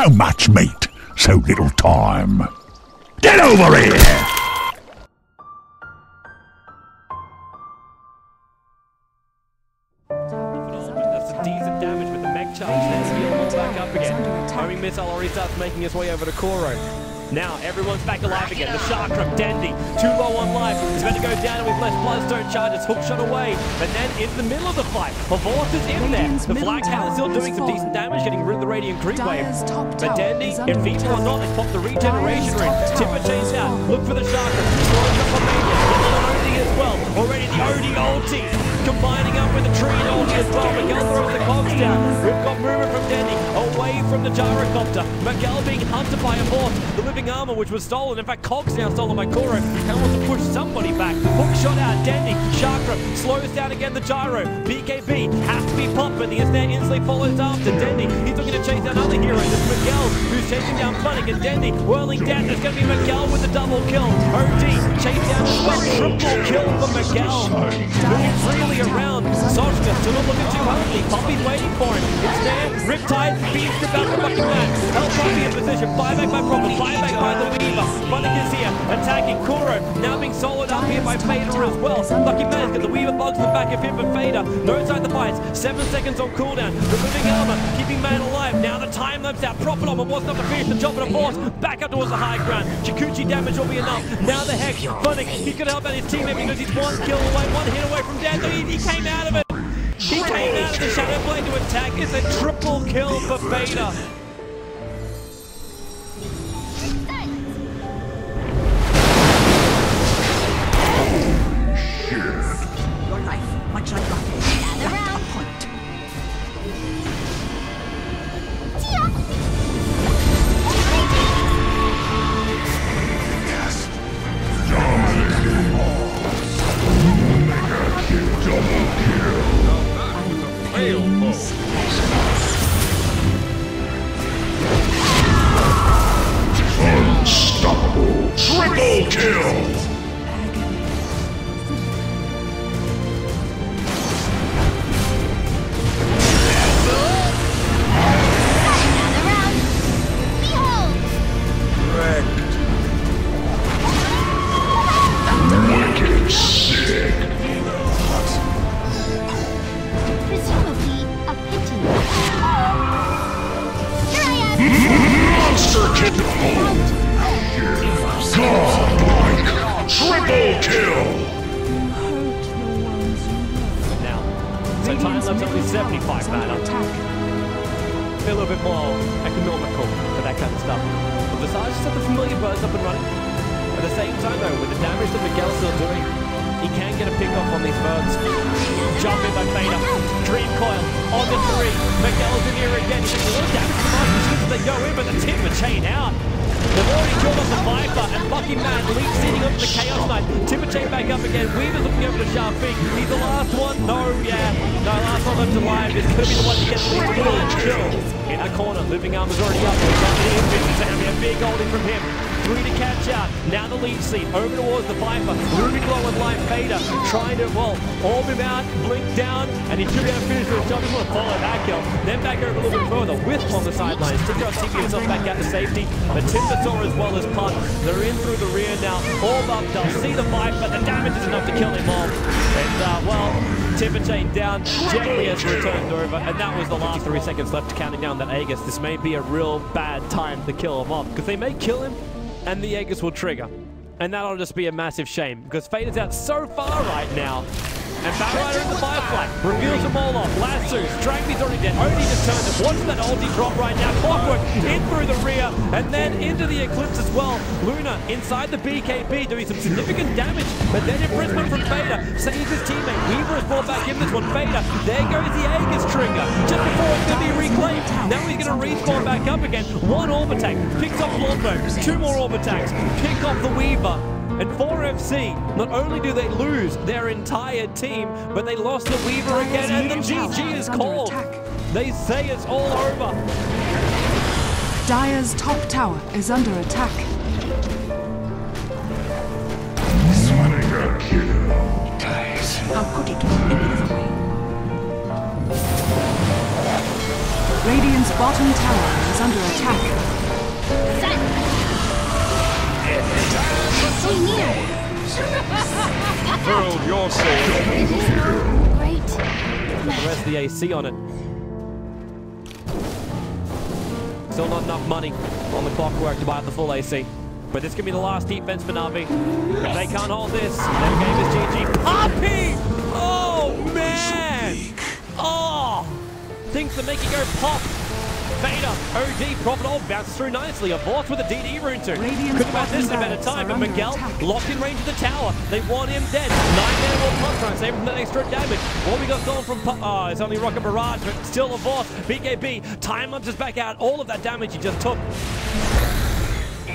So much meat, so little time. Get over here! That's some decent damage with the mech charge. There's heal back up again. Homing missile already starts making its way over to Koro. Now everyone's back alive again. The Shark from Dendi, too low on life. He's about to go down and with less Bloodstone charges. Hook shot away. But then in the middle of the fight, Pavos is in there. The Flag is still doing some decent damage, getting rid of the Radiant Creep Wave. But Dendi, if feeble or not, they pop the regeneration ring. Timber chains out. Look for the Shark. Slowing up on Mania. Gets the OD as well. Already the OD ulti. Combining up with the tree and as well. Miguel throws the cogs down. We've got movement from Dendi away from the gyrocopter. Miguel being hunted by a horse. The living armor which was stolen. In fact, Cogs now stolen by Koro. Now wants to push somebody back. Hook shot out. Dendi. Chakra slows down again the gyro. BKB has to be but the there instantly follows after. Dendi. He's looking to chase down other heroes. It's Miguel who's chasing down Funn1k and Dendi whirling down. There's going to be Miguel with the double kill. OD chase down as well. Triple kill for Miguel. Moving freely around. Soshka still not looking too healthy. Puppey's waiting for him. It's there. Riptide beats the fucking man. Help Puppey in position. Buyback by Proper. Buyback by the Weaver. Kuro. Now being soloed up here by Fader as well. Lucky Man's got the Weaver bugs in the back of him for Fader. No side the bites. Seven seconds on cooldown. Removing armor. Keeping man alive. Now the time limps out. Prophet Armor was not to finish the job of the force. Back up towards the high ground. Shukuchi damage will be enough. Now the Hex. Funn1k. he could help out his teammate because he's one kill away. One hit away from death. He, he came out of it. He came out of the Shadow Blade to attack. It's a triple kill for Vader. Whale Call. 75 mana. Be a little bit more economical for that kind of stuff. But just have the familiar birds up and running. At the same time though, with the damage that Miguel's still doing, he can get a pick off on these birds. Jump in by Vader. Dream coil on the three. Miguel's in here again. He a little damage as they go in, but the timber chain out. They've already killed off the Viper and Lucky Man leaps sitting up to the Chaos Knight. Timber chain back up again. Weaver's looking over to Sharpie. He's the last one. No, yeah. No, last one left alive. This could be the one to get the kill. In the corner, Living Armor's already up. He's down to the a big holding from him. Three to catch out. Now the lead seat over towards the Viper. Moving low and light Vader. Trying to, well, orb him out, blink down, and he should be able to finish with his job. He's going to follow that kill. Then back over a little bit further. Wisp on the sidelines. Ticker taking himself back out to safety. But Timbersaw as well as Punt. They're in through the rear now. Orb up, they'll see the Viper. The damage is enough to kill him off. And, uh, well, Timber chain down. Gently has returned over. And that was the last three seconds left counting down that Aegis. This may be a real bad time to kill him off. Because they may kill him and the Aegis will trigger. And that'll just be a massive shame because Fate is out so far right now. And Batrider in the Firefly reveals them all off. Lasso, Strangby's already dead. Odie just turned it. Watch that ulti drop right now. Clockwork in through the rear and then into the Eclipse as well. Luna inside the BKB doing some significant damage. But then imprisonment from Vader saves his teammate. Weaver is brought back in this one. Vader, there goes the Aegis trigger. Just before going to be reclaimed. Now he's going to respawn back up again. One orb attack. Picks up Bloodbone. Two more orb attacks. Pick off the Weaver. And 4FC, not only do they lose their entire team, but they lost the Weaver again, and the GG is called. They say it's all over. Dire's top tower is under attack. Mega kill. How could it be any other way? Radiant's bottom tower is under attack. Stay near. Hurl your sword. Great. The rest of the AC on it. Still not enough money on the clockwork to buy out the full AC. But this could be the last defense for Navi. If they can't hold this, their game is GG. Poppy! Oh, man! Oh! Things that make you go pop. Vader, OD, Prophet all bounces through nicely. A Vorce with a DD rune too. Could have had this in a better time, but Miguel attack. locked in range of the tower. They want him dead. Nine man will pump trying to save him from that extra damage. What we got going from Pu- Oh, ah, it's only Rocket Barrage, but still a Vorce. BKB, time punches back out. All of that damage he just took.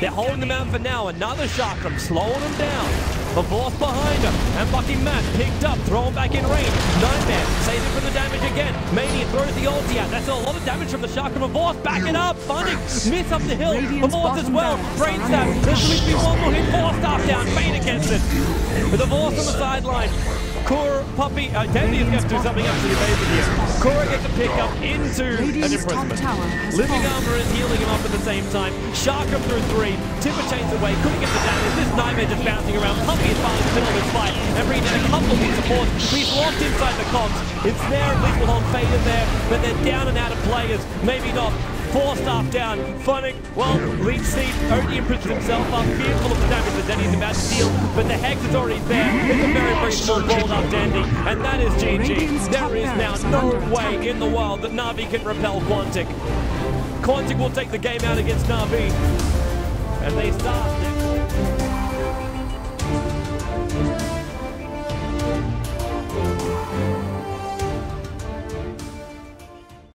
They're holding them out for now. Another shot from slowing them down. The Vorce behind him. And Bucky Matt picked up, thrown back in range. Nightmare saves him from the damage again. Mania throws the ulti out. That's a lot of damage from the Shark Chakram. A Vorce backing up. Funny. Miss up the hill. The Radiant's as well. barracks Brain are stab. There's going to be one more hit. Force staff down. Vader against it. With the Vorce on the sideline. Core Puppey, uh, Dendi is going to do something absolutely amazing here. Kura gets a pick up into an Radiant's top imprisonment. Living armor is healing him up at the same time. Shark up through three. Timber chains away. Couldn't get the damage. Nightmare just bouncing around. Puppey is finally still in this fight. And bringing in a couple of hit supports. He's locked inside the cogs. there, at least will hold Fade in there. But they're down and out of players. Maybe not. Four staff down. Funn1k, well, lead seat. Odie imprisons himself up. Fearful of the damage that Dendi's about to deal. But the hex is already there. It's a very, very small balled up Dendi. And that is GG. There is now no way in the world that Navi can repel Quantic. Quantic will take the game out against Navi. And they start.